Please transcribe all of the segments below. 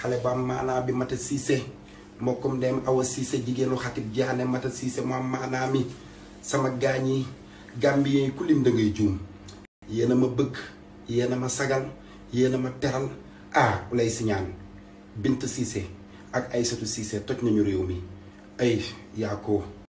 xale ba am maanaa bi mata siise mbokkum dem awa siise jigéenu xatib jaane mata siise mu am maanaa mi sama gaañ yi gambien yi ku lim da ngay juum yéena ma bëgg yéena ma sagal yéena ma teral ah lay siñaan bint siise ak aysatu siise toj nañu réew mi ay yaa ko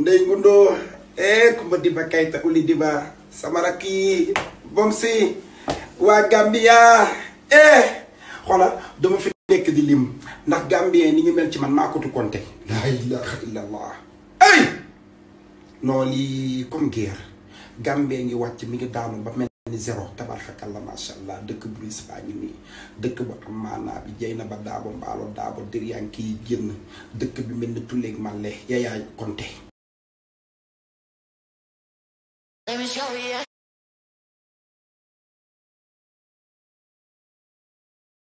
ndey ngundoo ee eh, kumba diba kayta uli diba sama rakk yi bom si waa Gambia ee eh, xoola dama fi nekk di lim ndax Gambien ni ñu mel ci man maa ko tukkonte laa ilaha illallah ay non lii comme guerre Gambie ngi wàcc mi ngi daanu ba mel ni zéro tabarfakalla macha allah dëkk bu riis baa ngi nii dëkk bu am maanaa bi jay na ba daabo mbaalo daabo dir yaa ngi kiy génn dëkk bi mel ni tulleeg màlle yayaay konte Let me show you.